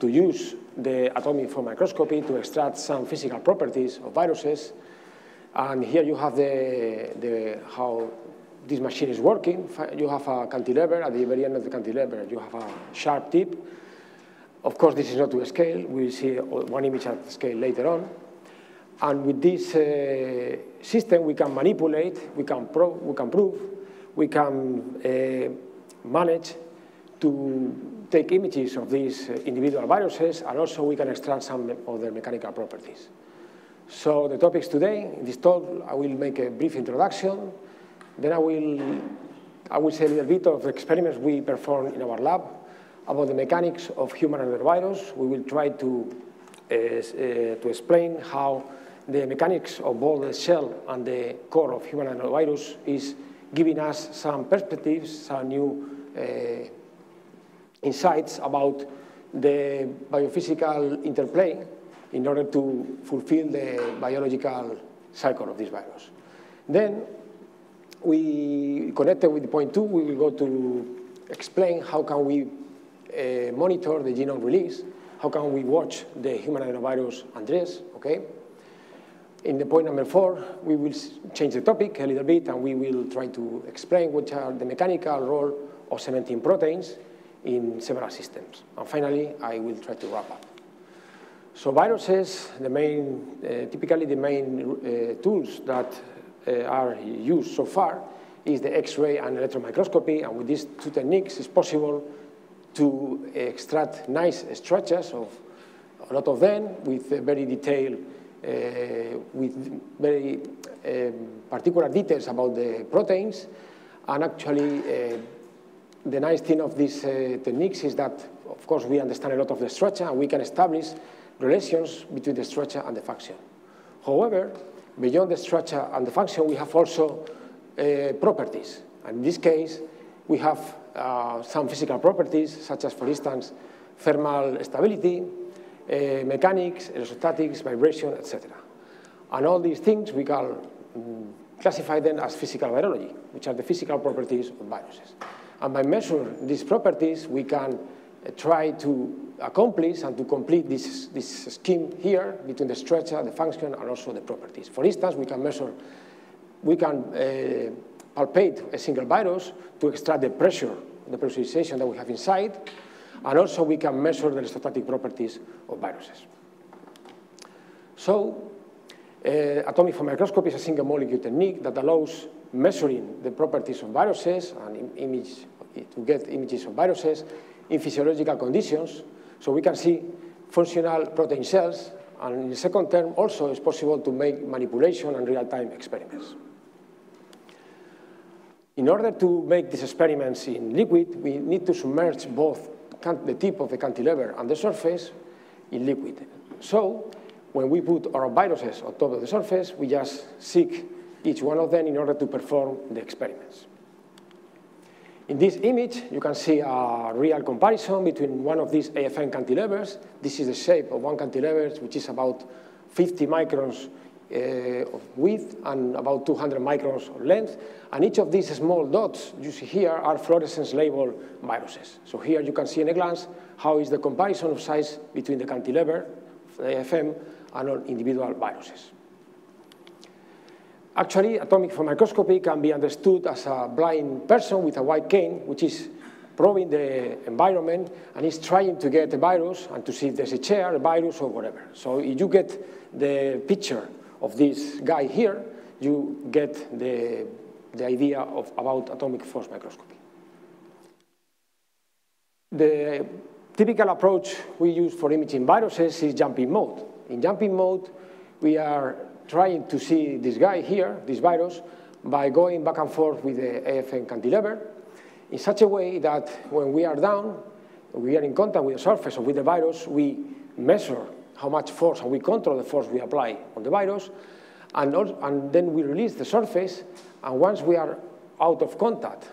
to use the atomic force microscopy to extract some physical properties of viruses. And here you have the, the, how this machine is working. You have a cantilever, at the very end of the cantilever, you have a sharp tip. Of course, this is not to scale. We'll see one image at scale later on. And with this uh, system, we can manipulate, we can, pro we can prove, we can uh, manage to take images of these uh, individual viruses, and also we can extract some of their mechanical properties. So the topics today, in this talk, I will make a brief introduction. Then I will, I will say a little bit of the experiments we performed in our lab about the mechanics of human adenovirus. We will try to, uh, uh, to explain how the mechanics of both the shell and the core of human adenovirus is giving us some perspectives, some new uh, insights about the biophysical interplay in order to fulfill the biological cycle of this virus. Then we connected with point two, we will go to explain how can we uh, monitor the genome release, how can we watch the human adenovirus address, okay? In the point number four, we will change the topic a little bit and we will try to explain what are the mechanical role of cementing proteins in several systems. And finally, I will try to wrap up. So viruses, the main, uh, typically the main uh, tools that uh, are used so far is the X-ray and electron microscopy, and with these two techniques, it's possible to extract nice structures of a lot of them with very detailed, uh, with very um, particular details about the proteins, and actually uh, the nice thing of these uh, techniques is that, of course, we understand a lot of the structure and we can establish relations between the structure and the function. However, beyond the structure and the function, we have also uh, properties. And in this case, we have uh, some physical properties, such as, for instance, thermal stability, uh, mechanics, electrostatics, vibration, etc. And all these things, we can um, classify them as physical biology, which are the physical properties of viruses. And by measuring these properties, we can uh, try to accomplish and to complete this, this scheme here between the structure, the function, and also the properties. For instance, we can measure, we can uh, palpate a single virus to extract the pressure, the pressurization that we have inside, and also we can measure the electrostatic properties of viruses. So, Eh, atomic force microscopy is a single molecule technique that allows measuring the properties of viruses and image, eh, to get images of viruses in physiological conditions. So we can see functional protein cells. And in the second term, also it's possible to make manipulation and real-time experiments. In order to make these experiments in liquid, we need to submerge both the tip of the cantilever and the surface in liquid. So when we put our viruses on top of the surface, we just seek each one of them in order to perform the experiments. In this image, you can see a real comparison between one of these AFM cantilevers. This is the shape of one cantilever, which is about 50 microns uh, of width and about 200 microns of length. And each of these small dots you see here are fluorescence labeled viruses. So here you can see in a glance how is the comparison of size between the cantilever, the AFM, and individual viruses. Actually, atomic force microscopy can be understood as a blind person with a white cane, which is probing the environment and is trying to get a virus and to see if there's a chair, a virus, or whatever. So if you get the picture of this guy here, you get the, the idea of, about atomic force microscopy. The typical approach we use for imaging viruses is jumping mode. In jumping mode, we are trying to see this guy here, this virus, by going back and forth with the AFM cantilever in such a way that when we are down, we are in contact with the surface or with the virus, we measure how much force and we control the force we apply on the virus, and, also, and then we release the surface, and once we are out of contact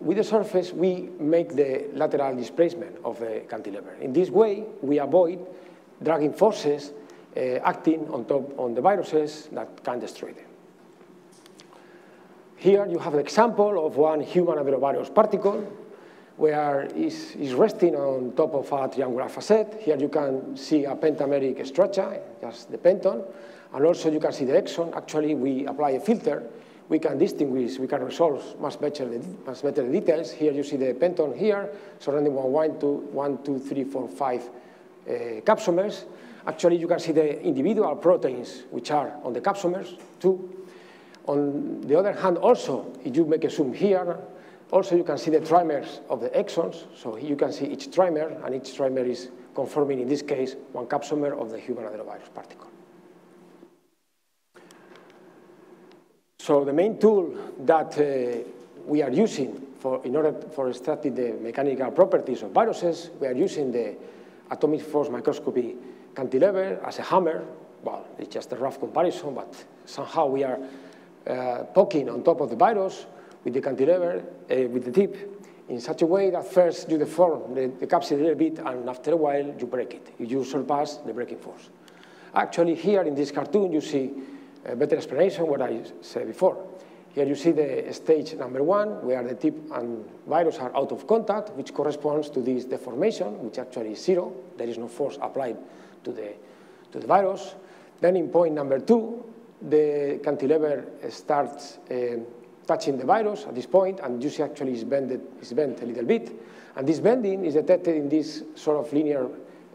with the surface, we make the lateral displacement of the cantilever. In this way, we avoid dragging forces uh, acting on top on the viruses that can destroy them. Here you have an example of one human adenovirus particle. where is, is resting on top of a triangular facet. Here you can see a pentameric structure, just the penton, and also you can see the hexon. Actually, we apply a filter. We can distinguish, we can resolve much better, much better the details. Here you see the penton here, surrounding one, one, two, one, two, three, four, five capsomers. Actually, you can see the individual proteins which are on the capsomers too. On the other hand, also, if you make a zoom here, also you can see the trimers of the hexons. So you can see each trimer, and each trimer is conforming, in this case, one capsomer of the human adenovirus particle. So the main tool that uh, we are using for, in order for extracting the mechanical properties of viruses, we are using the atomic force microscopy cantilever as a hammer. Well, it's just a rough comparison, but somehow we are uh, poking on top of the virus with the cantilever, uh, with the tip, in such a way that first you deform the, the capsid a little bit, and after a while you break it. You surpass the breaking force. Actually, here in this cartoon, you see a better explanation what I said before. Here you see the stage number one, where the tip and virus are out of contact, which corresponds to this deformation, which actually is zero. There is no force applied to the, to the virus. Then in point number two, the cantilever starts uh, touching the virus at this point, and you see actually it's bended, it's bent a little bit. And this bending is detected in this sort of linear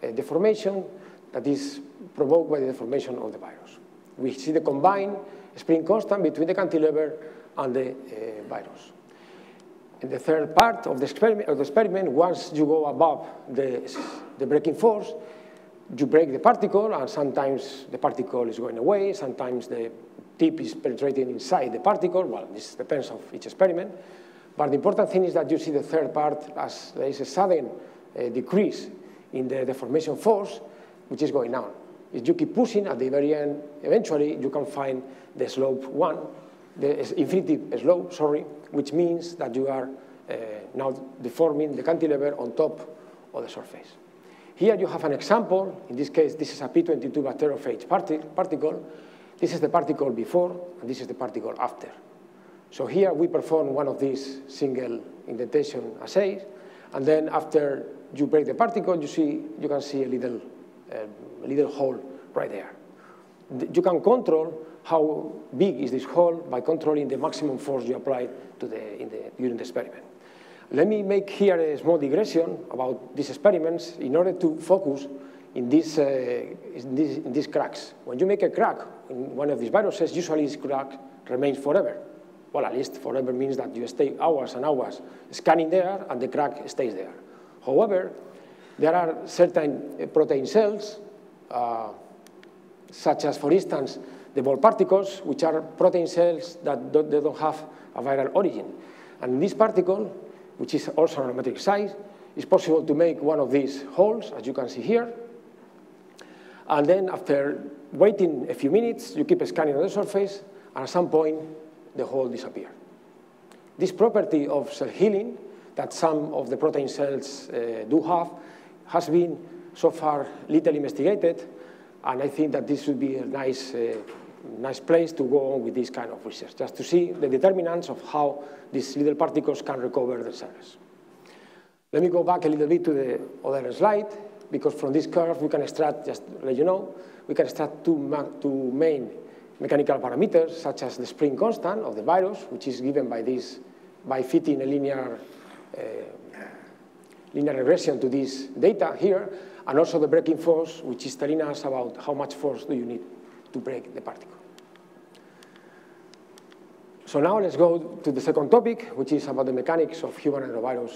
uh, deformation that is provoked by the deformation of the virus. We see the combined spring constant between the cantilever and the uh, virus. In the third part of the experiment, of the experiment once you go above the, the breaking force, you break the particle, and sometimes the particle is going away, sometimes the tip is penetrating inside the particle. Well, this depends on each experiment. But the important thing is that you see the third part as there is a sudden uh, decrease in the deformation force, which is going down. If you keep pushing at the very end, eventually you can find the slope one, the infinity slope, sorry, which means that you are uh, now deforming the cantilever on top of the surface. Here you have an example. In this case, this is a P22 bacteriophage particle. This is the particle before, and this is the particle after. So here we perform one of these single indentation assays, and then after you break the particle, you, see, you can see a little, uh, little hole right there. You can control how big is this hole by controlling the maximum force you apply to the, the, during the experiment. Let me make here a small digression about these experiments in order to focus in these, uh, in, these, in these cracks. When you make a crack in one of these viruses, usually this crack remains forever. Well, at least forever means that you stay hours and hours scanning there and the crack stays there. However, there are certain protein cells, uh, such as, for instance, the vault particles, which are protein cells that don't, they don't have a viral origin. And this particle which is also an nanometric size, it's possible to make one of these holes, as you can see here. And then after waiting a few minutes, you keep scanning on the surface, and at some point, the hole disappears. This property of cell healing that some of the protein cells uh, do have has been so far little investigated, and I think that this would be a nice uh, nice place to go on with this kind of research, just to see the determinants of how these little particles can recover themselves. Let me go back a little bit to the other slide, because from this curve we can extract, just let you know, we can extract two, two main mechanical parameters, such as the spring constant of the virus, which is given by this, by fitting a linear, uh, linear regression to this data here, and also the breaking force, which is telling us about how much force do you need to break the particle. So now let's go to the second topic, which is about the mechanics of human adenovirus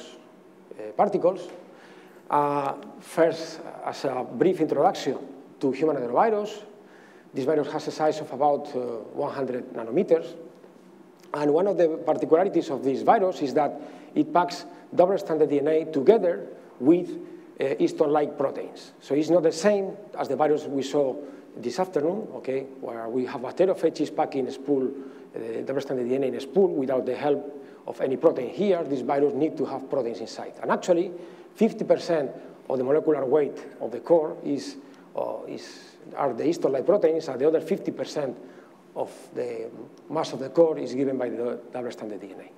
uh, particles. Uh, first, as a brief introduction to human adenovirus, this virus has a size of about uh, 100 nanometers. And one of the particularities of this virus is that it packs double-stranded DNA together with uh, histone-like proteins. So it's not the same as the virus we saw this afternoon, okay, where we have bacteriophages packing a spool, uh, double-stranded DNA in a spool without the help of any protein. Here, this virus need to have proteins inside. And actually, 50% of the molecular weight of the core is, uh, is, are the histone-like proteins, and the other 50% of the mass of the core is given by the double-stranded DNA.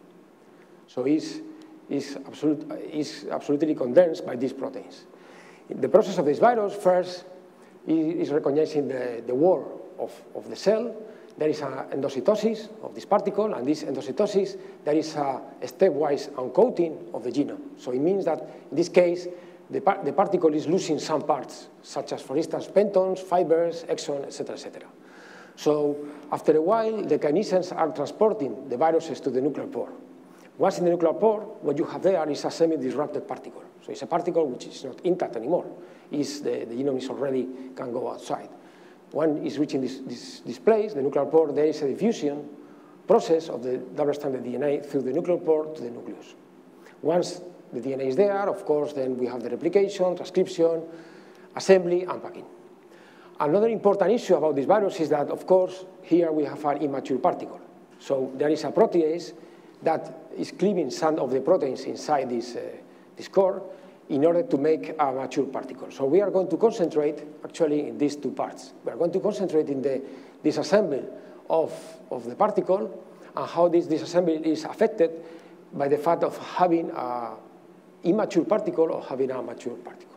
So it's is, absolute, is absolutely condensed by these proteins. The process of this virus first is recognizing the, the wall of, of the cell. There is an endocytosis of this particle, and this endocytosis, there is a stepwise uncoating of the genome. So it means that in this case, the, par the particle is losing some parts, such as, for instance, pentons, fibers, hexon, etc., etc. So after a while, the kinesins are transporting the viruses to the nuclear pore. Once in the nuclear pore, what you have there is a semi-disrupted particle. So it's a particle which is not intact anymore. Is the, the genome is already can go outside. When it's reaching this, this, this place, the nuclear pore, there is a diffusion process of the double-stranded DNA through the nuclear pore to the nucleus. Once the DNA is there, of course, then we have the replication, transcription, assembly, and packing. Another important issue about this virus is that, of course, here we have an immature particle. So there is a protease that is cleaving some of the proteins inside this, uh, this core in order to make a mature particle. So we are going to concentrate actually in these two parts. We are going to concentrate in the disassembly of, of the particle and how this disassembly is affected by the fact of having an immature particle or having a mature particle.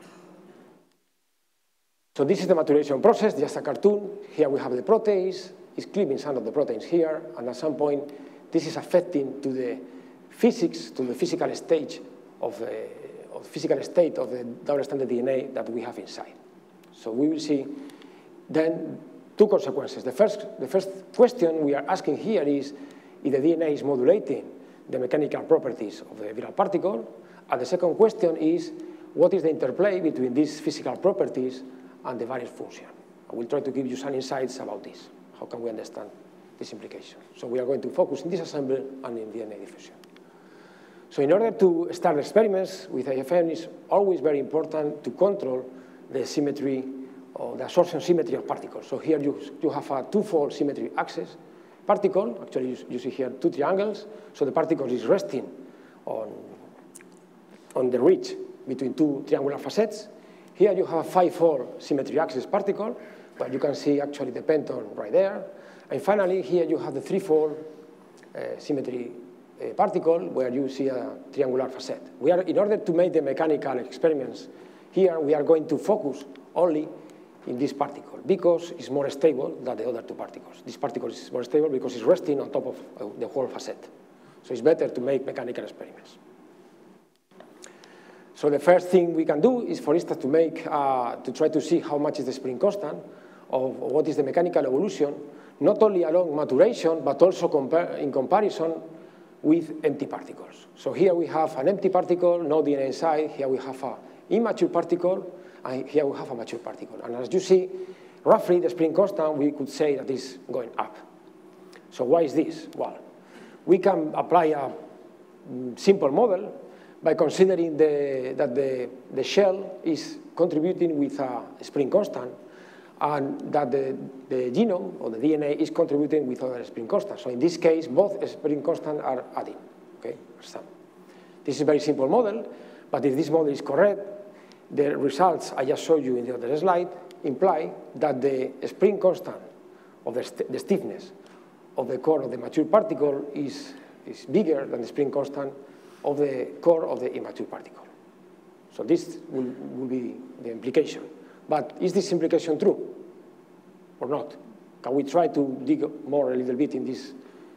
So this is the maturation process, just a cartoon. Here we have the protease, it's cleaving some of the proteins here, and at some point, this is affecting to the physics, to the physical stage of the, of physical state of the double-stranded DNA that we have inside. So we will see then two consequences. The first, the first question we are asking here is if the DNA is modulating the mechanical properties of the viral particle, and the second question is what is the interplay between these physical properties and the various function. I will try to give you some insights about this. How can we understand this implication? So we are going to focus in disassembly and in DNA diffusion. So in order to start experiments with AFM, it's always very important to control the symmetry or the absorption symmetry of particles. So here you, you have a two-fold symmetry axis particle. Actually, you, you see here two triangles. So the particle is resting on, on the ridge between two triangular facets. Here you have a five-fold symmetry axis particle, but you can see actually the penton right there. And finally, here you have the threefold uh, symmetry uh, particle where you see a triangular facet. We are, in order to make the mechanical experiments here, we are going to focus only in this particle because it's more stable than the other two particles. This particle is more stable because it's resting on top of uh, the whole facet. So it's better to make mechanical experiments. So the first thing we can do is, for instance, to make, uh, to try to see how much is the spring constant of what is the mechanical evolution, not only along maturation, but also in comparison with empty particles. So here we have an empty particle, no DNA inside. Here we have an immature particle, and here we have a mature particle. And as you see, roughly the spring constant, we could say that is going up. So why is this? Well, we can apply a mm, simple model by considering the, that the, the shell is contributing with a spring constant and that the, the genome or the DNA is contributing with other spring constants. So in this case, both spring constants are adding, okay. This is a very simple model, but if this model is correct, the results I just showed you in the other slide imply that the spring constant of the, st the stiffness of the core of the mature particle is, is bigger than the spring constant of the core of the immature particle. So this will, will be the implication. But is this implication true or not? Can we try to dig more a little bit in this,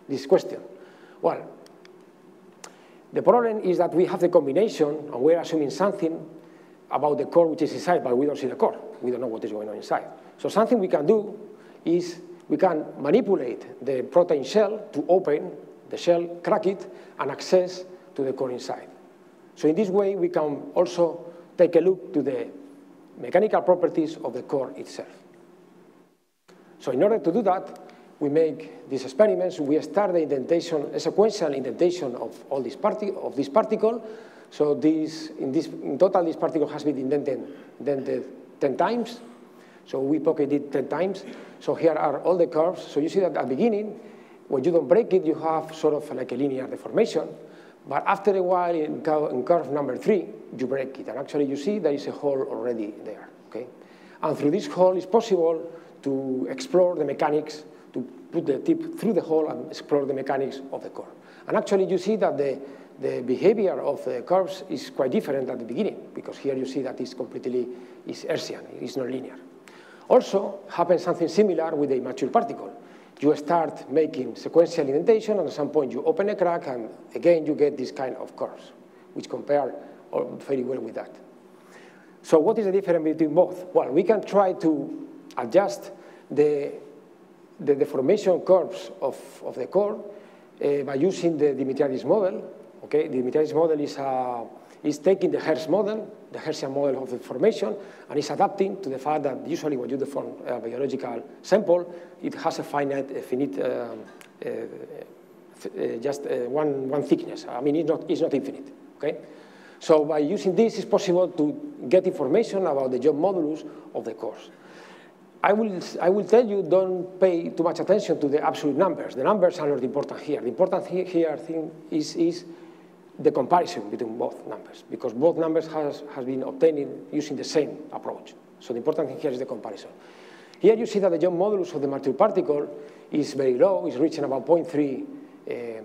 this question? Well, the problem is that we have the combination, and we're assuming something about the core which is inside, but we don't see the core. We don't know what is going on inside. So something we can do is we can manipulate the protein shell to open the shell, crack it, and access to the core inside. So in this way, we can also take a look to the mechanical properties of the core itself. So in order to do that, we make these experiments. We start the indentation, a sequential indentation of all this parti of this particle. So this, in, this, in total, this particle has been indented, indented 10 times. So we pocket it 10 times. So here are all the curves. So you see that at the beginning, when you don't break it, you have sort of like a linear deformation. But after a while, in, in curve number three, you break it. And actually, you see there is a hole already there. Okay? And through this hole, it's possible to explore the mechanics, to put the tip through the hole and explore the mechanics of the core. And actually, you see that the, the behavior of the curves is quite different at the beginning, because here you see that it's completely it's Hertzian, it's not linear. Also, happens something similar with the immature particle. You start making sequential indentation, and at some point you open a crack, and again you get this kind of curves, which compare very well with that. So what is the difference between both? Well, we can try to adjust the, the deformation curves of, of the core uh, by using the Dimitriadis model. Okay, the Dimitriadis model is, uh, is taking the Hertz model, the Hertzian model of the formation, and is adapting to the fact that usually when you deform a biological sample, it has a finite, a finite uh, uh, uh just uh, one, one thickness. I mean, it's not, it's not infinite. Okay? So by using this, it's possible to get information about the Young modulus of the course. I will, I will tell you, don't pay too much attention to the absolute numbers. The numbers are not important here. The important here thing is, is the comparison between both numbers, because both numbers has, has been obtained using the same approach. So the important thing here is the comparison. Here you see that the Young modulus of the mature particle is very low, is reaching about 0.3 uh,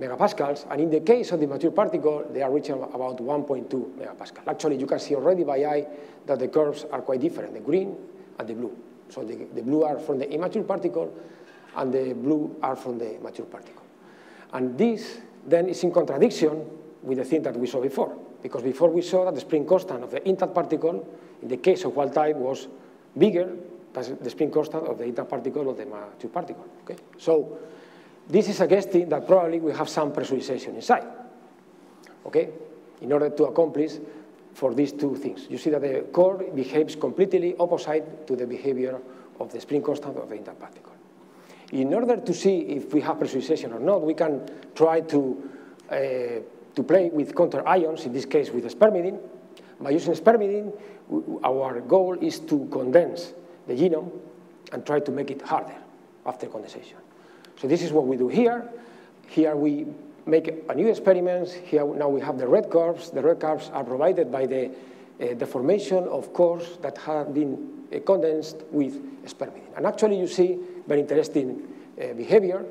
megapascals, and in the case of the mature particle, they are reaching about 1.2 megapascal. Actually, you can see already by eye that the curves are quite different, the green and the blue. So the, the blue are from the immature particle, and the blue are from the mature particle. And this then it's in contradiction with the thing that we saw before, because before we saw that the spring constant of the intact particle, in the case of wild type, was bigger than the spring constant of the intact particle of the two particle. Okay? So this is suggesting that probably we have some pressurization inside, okay, in order to accomplish for these two things. You see that the core behaves completely opposite to the behavior of the spring constant of the intact particle. In order to see if we have pressurization or not, we can try to, uh, to play with counter ions, in this case with spermidine. By using spermidine, our goal is to condense the genome and try to make it harder after condensation. So this is what we do here. Here we make a new experiments. Here now we have the red curves. The red curves are provided by the uh, deformation of cores that have been uh, condensed with spermidine. And actually you see very interesting uh, behavior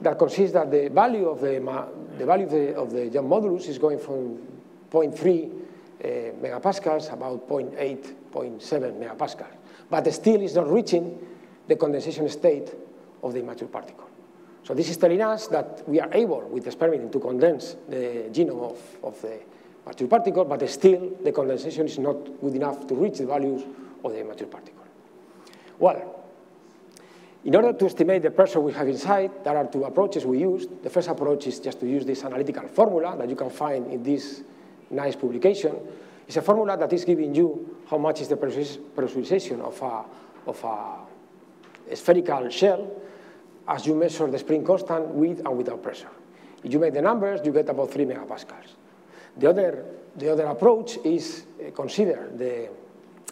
that consists that the value of the, the value of the, of the Young modulus is going from 0.3 uh, megapascals, about 0.8, 0.7 megapascals. But still is not reaching the condensation state of the immature particle. So this is telling us that we are able, with the spermidine, to condense the genome of, of the mature particle, but still the condensation is not good enough to reach the values of the mature particle. Well, in order to estimate the pressure we have inside, there are two approaches we used. The first approach is just to use this analytical formula that you can find in this nice publication. It's a formula that is giving you how much is the pressurization of a, of a spherical shell as you measure the spring constant with and without pressure. If you make the numbers, you get about 3 megapascals. The other, the other approach is uh, consider the,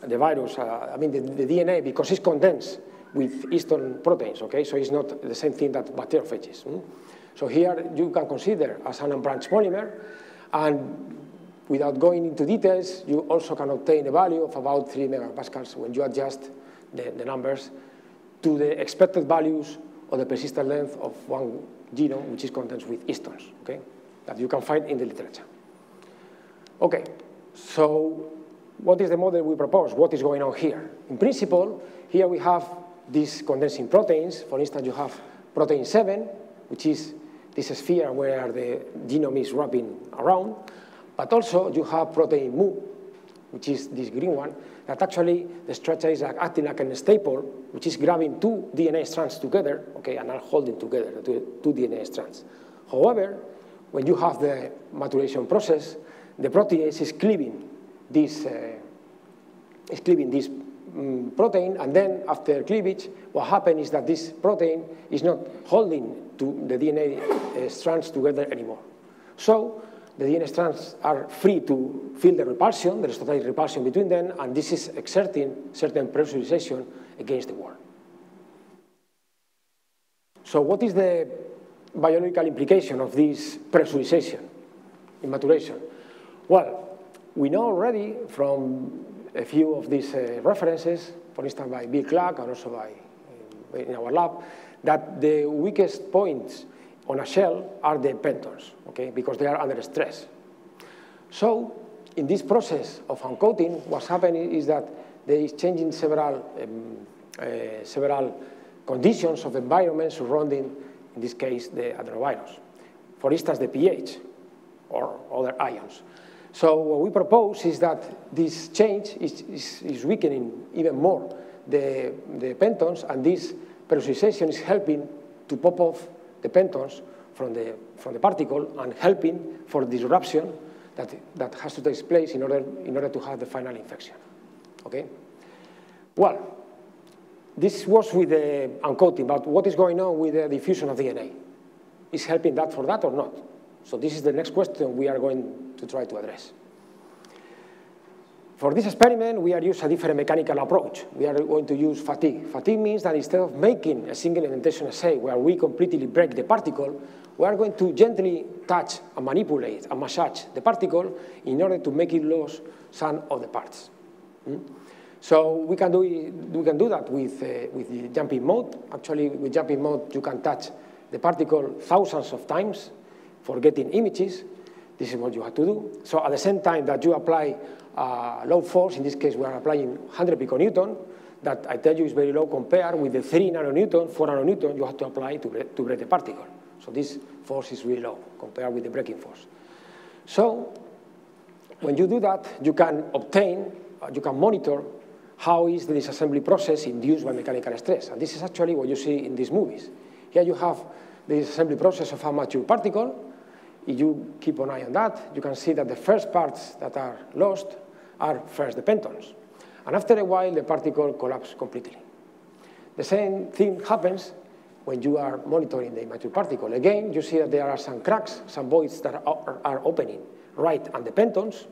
the virus, uh, I mean the, the, DNA, because it's condensed with histone proteins, okay? So it's not the same thing that bacteriophages. Hmm? So here you can consider as an unbranched polymer, and without going into details, you also can obtain a value of about 3 megapascals when you adjust the, the numbers to the expected values or the persistent length of one genome, which is contained with histones, okay, that you can find in the literature. Okay, so what is the model we propose? What is going on here? In principle, here we have these condensing proteins. For instance, you have protein 7, which is this sphere where the genome is wrapping around. But also, you have protein mu, which is this green one, that actually the structure is acting like a staple, which is grabbing two DNA strands together, okay, and are holding together the two DNA strands. However, when you have the maturation process, the protease is cleaving this, uh, is cleaving this um, protein, and then after cleavage, what happens is that this protein is not holding to the DNA uh, strands together anymore. So the DNA strands are free to feel the repulsion, there is total repulsion between them, and this is exerting certain pressurization against the wall. So what is the biological implication of this pressurization in maturation? Well, we know already from a few of these uh, references, for instance by Bill Clark and also by, uh, in our lab, that the weakest points on a shell are the pentons, okay, because they are under stress. So in this process of uncoating, what's happening is that there is changing several, um, uh, several conditions of the environment surrounding, in this case, the adenovirus. For instance, the pH or other ions. So what we propose is that this change is, is, is weakening even more the, the pentons, and this pressurization is helping to pop off the pentons from the, from the particle and helping for disruption that, that has to take place in order, in order to have the final infection. Okay? Well, this was with the uncoating, but what is going on with the diffusion of DNA? Is helping that for that or not? So this is the next question we are going to try to address. For this experiment, we are using a different mechanical approach. We are going to use fatigue. Fatigue means that instead of making a single indentation assay where we completely break the particle, we are going to gently touch and manipulate and massage the particle in order to make it lose some of the parts. Hmm? So we can do, we can do that with, uh, with the jumping mode. Actually, with jumping mode, you can touch the particle thousands of times for getting images. This is what you have to do. So at the same time that you apply uh, low force, in this case we are applying 100 piconewton, that I tell you is very low compared with the 3 nanonewton, 4 nanonewton you have to apply to break, to break the particle. So this force is really low compared with the breaking force. So when you do that, you can obtain, uh, you can monitor how is the disassembly process induced by mechanical stress. And this is actually what you see in these movies. Here you have the disassembly process of a mature particle. If you keep an eye on that, you can see that the first parts that are lost are first the pentons. And after a while, the particle collapses completely. The same thing happens when you are monitoring the immature particle. Again, you see that there are some cracks, some voids that are, are opening right on the pentons,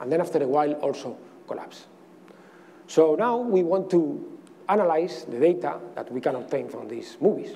and then after a while also collapse. So now we want to analyze the data that we can obtain from these movies.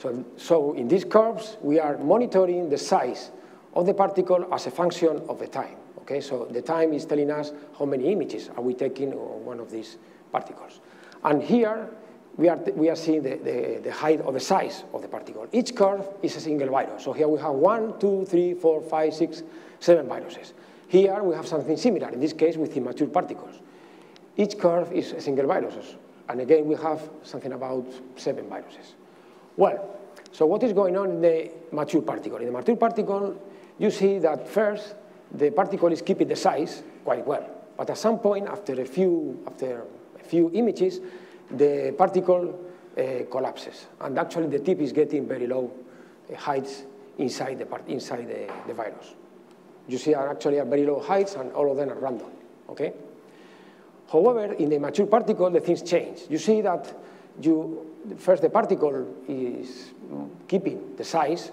So, so in these curves, we are monitoring the size of the particle as a function of the time. Okay, so the time is telling us how many images are we taking of one of these particles. And here, we are, we are seeing the, the, the, height or the size of the particle. Each curve is a single virus. So here we have one, two, three, four, five, six, seven viruses. Here we have something similar, in this case with immature particles. Each curve is a single virus. And again, we have something about seven viruses. Well, so what is going on in the mature particle? In the mature particle, you see that first, the particle is keeping the size quite well. But at some point, after a few, after a few images, the particle uh, collapses. And actually, the tip is getting very low uh, heights inside, the, part, inside the, the virus. You see are actually at very low heights, and all of them are random. Okay? However, in the mature particle, the things change. You see that you, first the particle is keeping the size,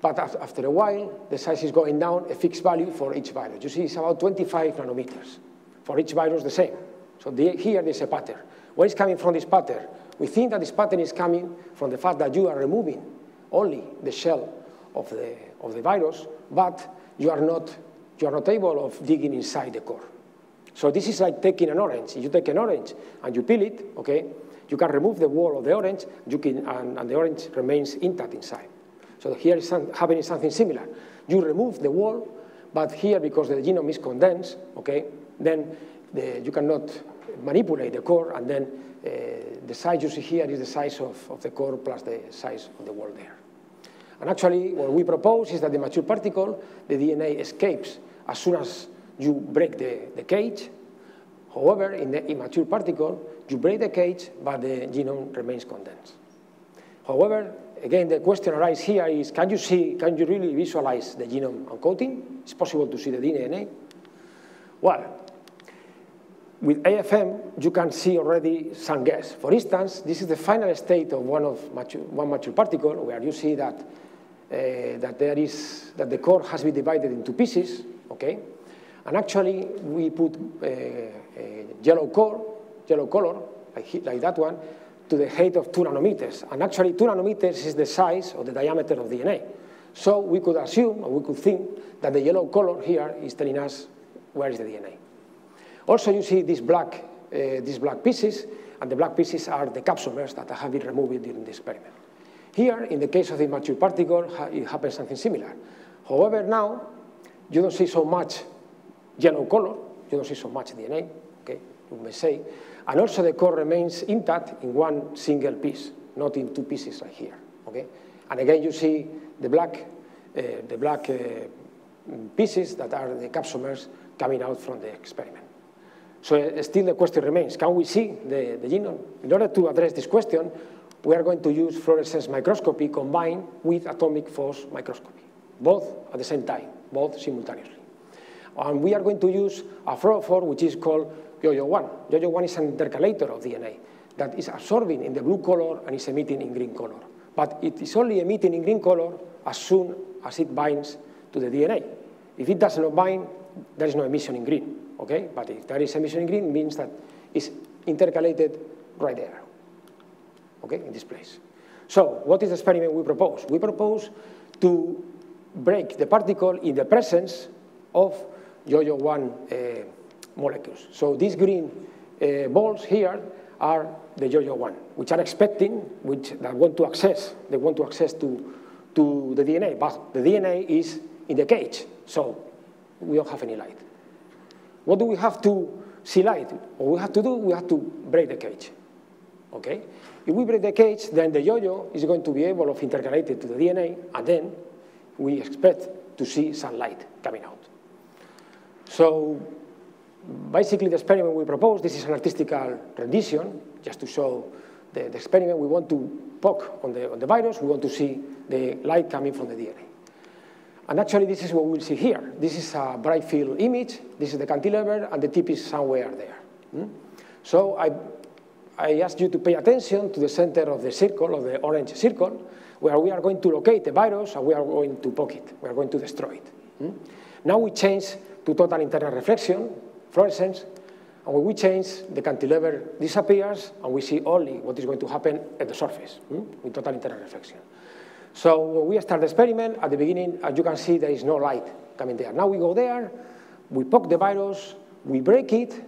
but after a while, the size is going down, a fixed value for each virus. You see, it's about 25 nanometers. For each virus, the same. So the, here there's a pattern. Where is coming from this pattern? We think that this pattern is coming from the fact that you are removing only the shell of the, of the virus, but you are, not, you are not able of digging inside the core. So this is like taking an orange. You take an orange and you peel it, okay, you can remove the wall of the orange, you can, and, and the orange remains intact inside. So here is some, happening something similar. You remove the wall, but here, because the genome is condensed, okay, then the, you cannot manipulate the core, and then uh, the size you see here is the size of, of the core plus the size of the wall there. And actually, what we propose is that the mature particle, the DNA escapes as soon as you break the, the cage, However, in the immature particle, you break the cage, but the genome remains condensed. However, again, the question arises here is, can you see, can you really visualize the genome uncoating? It's possible to see the DNA. Well, with AFM, you can see already some guess. For instance, this is the final state of one of mature, one mature particle, where you see that, uh, that, there is, that the core has been divided into pieces, okay? And actually, we put uh, a yellow core, yellow color, like, like that one, to the height of two nanometers. And actually, two nanometers is the size or the diameter of DNA. So we could assume, or we could think, that the yellow color here is telling us where is the DNA. Also, you see these black, uh, these black pieces, and the black pieces are the capsomers that have been removed during the experiment. Here, in the case of the mature particle, it happens something similar. However, now, you don't see so much yellow color, you don't see so much DNA, okay, you may say, and also the core remains intact in one single piece, not in two pieces like here, okay? And again, you see the black, uh, the black uh, pieces that are the capsomers coming out from the experiment. So uh, still the question remains, can we see the, the genome? In order to address this question, we are going to use fluorescence microscopy combined with atomic force microscopy, both at the same time, both simultaneously. And we are going to use a fluorophore which is called YOYO1. YOYO1 is an intercalator of DNA that is absorbing in the blue color and is emitting in green color. But it is only emitting in green color as soon as it binds to the DNA. If it does not bind, there is no emission in green, okay? But if there is emission in green, it means that it's intercalated right there, okay, in this place. So what is the experiment we propose? We propose to break the particle in the presence of YOYO1 uh, molecules. So these green uh, balls here are the YOYO1, which are expecting, which that want to access, they want to access to, to the DNA, but the DNA is in the cage, so we don't have any light. What do we have to see light? What we have to do, we have to break the cage, okay? If we break the cage, then the yo-yo is going to be able to intercalate it to the DNA, and then we expect to see some light coming out. So basically the experiment we propose, this is an artistical rendition, just to show the, the experiment. We want to poke on the, on the virus, we want to see the light coming from the DNA. And actually, this is what we'll see here. This is a bright field image, this is the cantilever, and the tip is somewhere there. Hmm? So I, I ask you to pay attention to the center of the circle, of the orange circle, where we are going to locate the virus and we are going to poke it. We are going to destroy it. Hmm? Now we change to total internal reflection, fluorescence, and when we change, the cantilever disappears, and we see only what is going to happen at the surface, hmm, with total internal reflection. So when we start the experiment, at the beginning, as you can see, there is no light coming there. Now we go there, we poke the virus, we break it,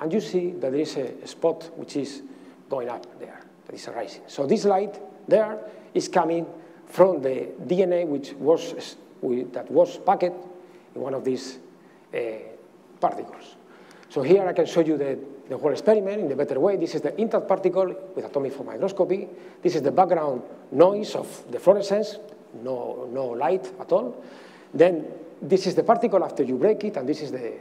and you see that there is a spot which is going up there, that is arising. So this light there is coming from the DNA which was, that was packed in one of these uh, particles. So here I can show you the, the whole experiment in a better way. This is the intact particle with atomic force microscopy. This is the background noise of the fluorescence, no, no light at all. Then this is the particle after you break it, and this is the,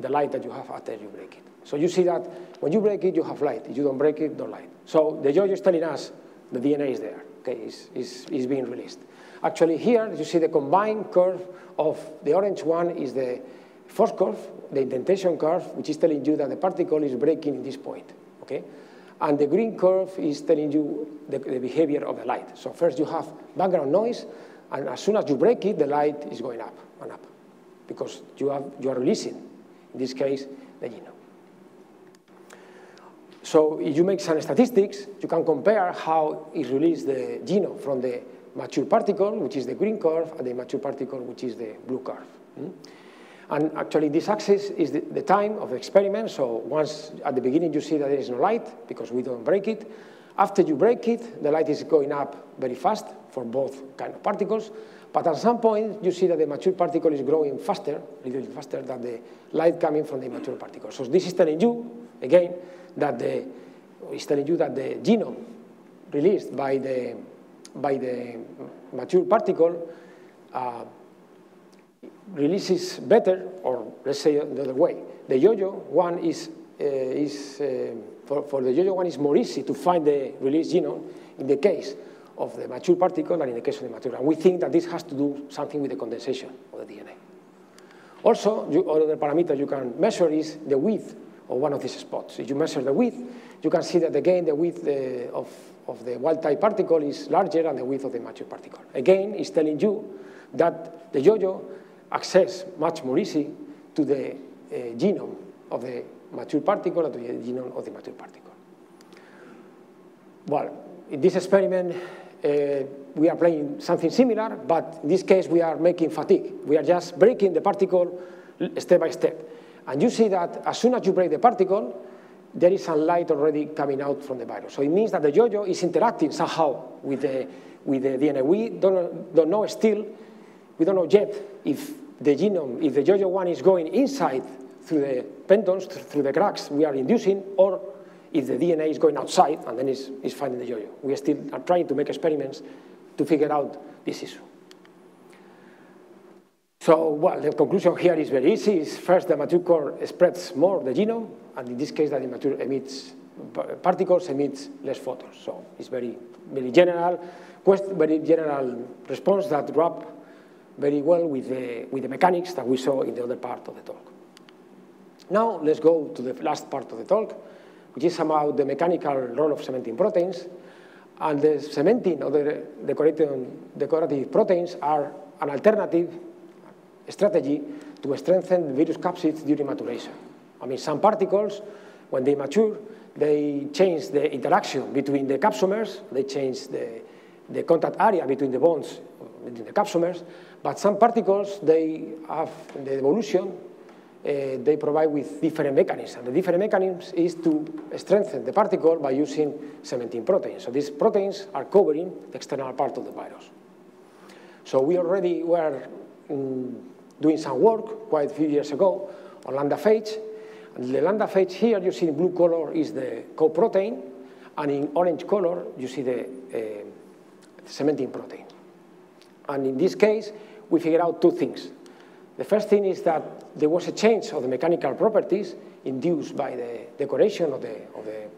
the light that you have after you break it. So you see that when you break it, you have light. If you don't break it, no light. So the yo-yo is telling us the DNA is there, okay, is, is, is being released. Actually here, you see the combined curve of the orange one is the force curve, the indentation curve, which is telling you that the particle is breaking in this point, okay? And the green curve is telling you the, the behavior of the light. So first you have background noise, and as soon as you break it, the light is going up and up, because you, have, you are releasing, in this case, the genome. So if you make some statistics, you can compare how it released the genome from the mature particle, which is the green curve, and the mature particle, which is the blue curve. Hmm? And actually, this axis is the, the, time of the experiment. So once at the beginning you see that there is no light because we don't break it. After you break it, the light is going up very fast for both kind of particles. But at some point, you see that the mature particle is growing faster, a little bit faster than the light coming from the mature particle. So this is telling you, again, that the, it's telling you that the genome released by the, by the mature particle uh, releases better, or let's say the other way. The yo-yo one is, uh, is uh, for, for the yo-yo one is more easy to find the release genome in the case of the mature particle than in the case of the mature. And we think that this has to do something with the condensation of the DNA. Also, you, other parameter you can measure is the width of one of these spots. If you measure the width, you can see that again the width uh, of, of the wild-type particle is larger than the width of the mature particle. Again, it's telling you that the yo-yo access much more easy to the uh, genome of the mature particle or to the genome of the mature particle. Well, in this experiment, uh, we are playing something similar, but in this case, we are making fatigue. We are just breaking the particle step by step. And you see that as soon as you break the particle, there is some light already coming out from the virus. So it means that the yo-yo is interacting somehow with the, with the DNA. We don't, don't know still, we don't know yet if the genome, if the JoJo one is going inside through the pentons, through the cracks we are inducing, or if the DNA is going outside and then it's, it's finding the JoJo. We still are trying to make experiments to figure out this issue. So, well, the conclusion here is very easy. Is first, the mature core spreads more the genome, and in this case, that the immature emits particles, emits less photons. So it's very, very general, very general response that wrap very well with the, with the mechanics that we saw in the other part of the talk. Now, let's go to the last part of the talk, which is about the mechanical role of cementing proteins. And the cementing of the decorative, decorative proteins are an alternative strategy to strengthen virus capsids during maturation. I mean, some particles, when they mature, they change the interaction between the capsomers, they change the, the contact area between the bonds between the capsomers, but some particles, they have the evolution, uh, they provide with different mechanisms. The different mechanisms is to strengthen the particle by using cementing proteins. So these proteins are covering the external part of the virus. So we already were um, doing some work quite a few years ago on lambda phage. And the lambda phage here, you see in blue color is the coat protein, and in orange color, you see the uh, cementing protein. And in this case, we figured out two things. The first thing is that there was a change of the mechanical properties induced by the decoration of the, of the,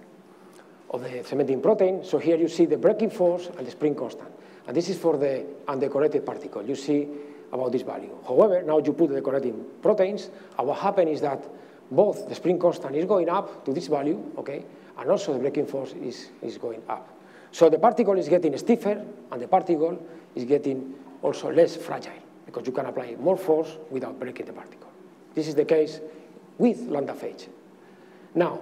of the cementing protein. So here you see the breaking force and the spring constant. And this is for the undecorated particle. You see about this value. However, now you put the decorating proteins, and what happens is that both the spring constant is going up to this value, okay, and also the breaking force is, is going up. So the particle is getting stiffer, and the particle is getting also less fragile, because you can apply more force without breaking the particle. This is the case with lambda phage. Now,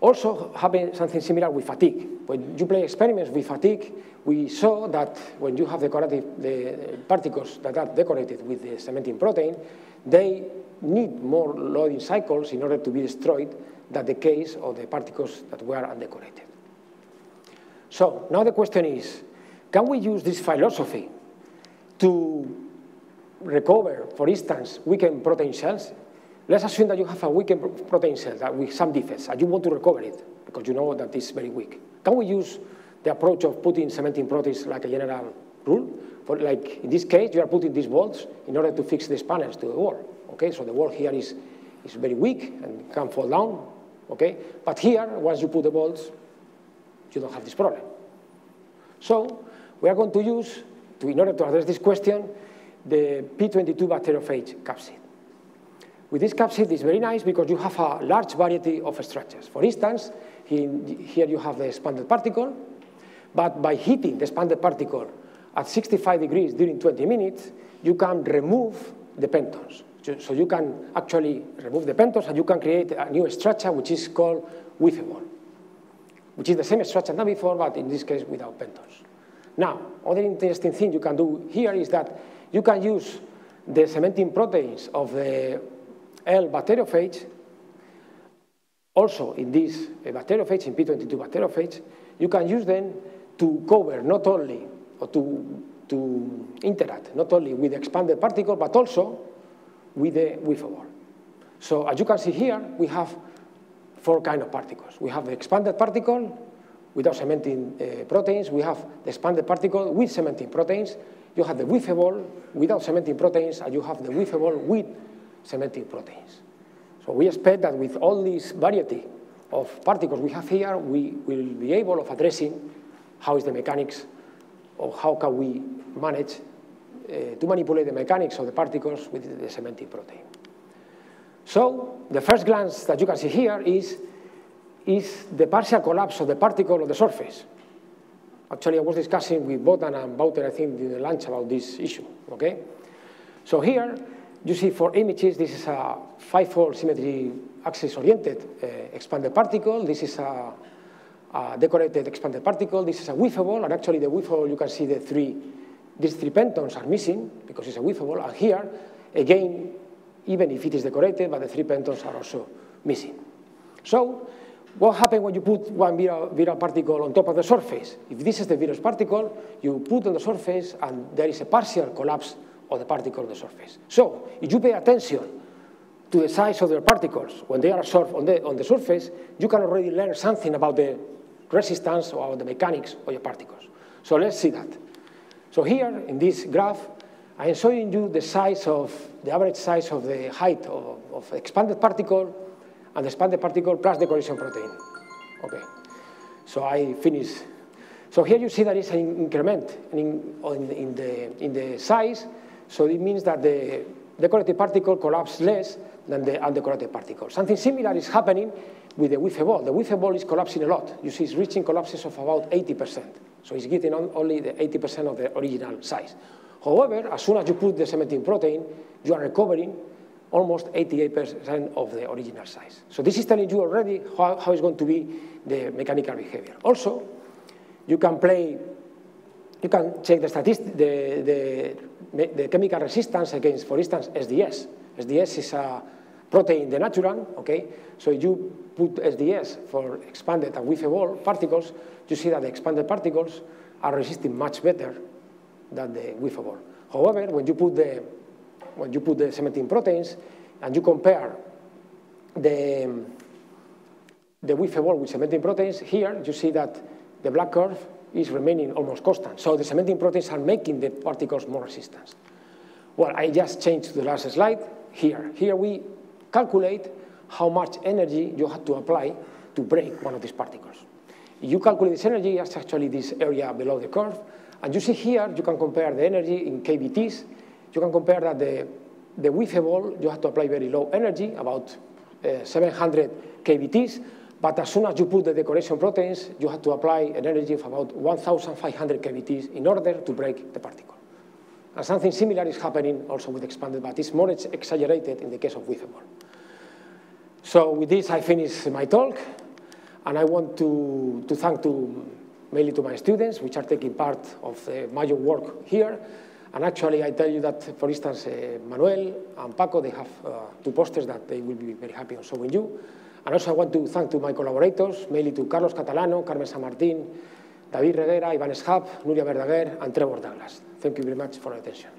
also having something similar with fatigue. When you play experiments with fatigue, we saw that when you have decorative, the particles that are decorated with the cementing protein, they need more loading cycles in order to be destroyed than the case of the particles that were undecorated. So now the question is, can we use this philosophy to recover, for instance, weakened protein cells Let's assume that you have a weakened protein cell that with some defects, and you want to recover it because you know that it's very weak. Can we use the approach of putting cementing proteins like a general rule? For like in this case, you are putting these bolts in order to fix these panels to the wall. Okay, so the wall here is, is very weak and can fall down. Okay, but here, once you put the bolts, you don't have this problem. So we are going to use, to, in order to address this question, the P22 bacteriophage capsid. With this capsid, it's very nice because you have a large variety of structures. For instance, here you have the expanded particle, but by heating the expanded particle at 65 degrees during 20 minutes, you can remove the pentons. So you can actually remove the pentons and you can create a new structure which is called wiffle ball, which is the same structure than before, but in this case without pentons. Now, other interesting thing you can do here is that you can use the cementing proteins of the L bacteriophage, also in this uh, bacteriophage, in P22 bacteriophage, you can use them to cover not only, or to, to interact not only with the expanded particle, but also with the wiffle ball. So as you can see here, we have four kind of particles. We have the expanded particle without cementing uh, proteins. We have the expanded particle with cementing proteins. You have the wiffle ball without cementing proteins, and you have the wiffle ball with cementing proteins. So we expect that with all this variety of particles we have here, we will be able of addressing how is the mechanics or how can we manage uh, to manipulate the mechanics of the particles with the cementing protein. So the first glance that you can see here is, is the partial collapse of the particle of the surface. Actually, I was discussing with Bogdan and Wouter, I think, in the lunch about this issue, okay? So here, you see for images, this is a five-fold symmetry axis-oriented uh, expanded particle. This is a, a, decorated expanded particle. This is a wiffle ball, and actually the wiffle ball, you can see the three, these three pentons are missing because it's a wiffle ball. And here, again, even if it is decorated, but the three pentons are also missing. So what happens when you put one viral, viral, particle on top of the surface? If this is the virus particle, you put on the surface and there is a partial collapse of the particle on the surface. So if you pay attention to the size of the particles when they are absorbed on the, on the surface, you can already learn something about the resistance or about the mechanics of your particles. So let's see that. So here in this graph, I am showing you the size of, the average size of the height of, of expanded particle and the expanded particle plus the collision protein. Okay, so I finish. So here you see there is an increment in, in, in, the, in the size, so it means that the the decorative particle collapses less than the undecorated particle. Something similar is happening with the wiffle ball. The wiffle ball is collapsing a lot. You see it's reaching collapses of about 80%. So it's getting on only the 80% of the original size. However, as soon as you put the cementing protein, you are recovering almost 88% of the original size. So this is telling you already how, how it's going to be the mechanical behavior. Also, you can play, you can check the statistic, the, the, the chemical resistance against, for instance, SDS. SDS is a protein denaturan, okay? So you put SDS for expanded and ball particles, you see that the expanded particles are resisting much better than the ball. However, when you put the when you put the cementing proteins and you compare the, the ball with cementing proteins, here you see that the black curve is remaining almost constant. So the cementing proteins are making the particles more resistant. Well, I just changed the last slide here. Here we calculate how much energy you have to apply to break one of these particles. You calculate this energy as actually this area below the curve, and you see here, you can compare the energy in kBTs you can compare that the, the wiffle ball, you have to apply very low energy, about uh, 700 kBTs, but as soon as you put the decoration proteins, you have to apply an energy of about 1,500 kBTs in order to break the particle. And something similar is happening also with expanded, but it's more exaggerated in the case of wiffle ball. So with this, I finish my talk, and I want to, to thank to, mainly to my students, which are taking part of the major work here, and actually, I tell you that, for instance, uh, Manuel and Paco, they have uh, two posters that they will be very happy on showing you. And also I want to thank to my collaborators, mainly to Carlos Catalano, Carmen San Martín, David Reguera, Iwan Schaap, Nuria Verdaguer, and Trevor Douglas. Thank you very much for your attention.